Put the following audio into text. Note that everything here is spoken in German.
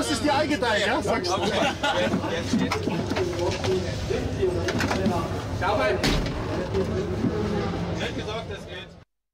Hast ist die dir, eingeteilt, ja? Sagst du. Schau mal.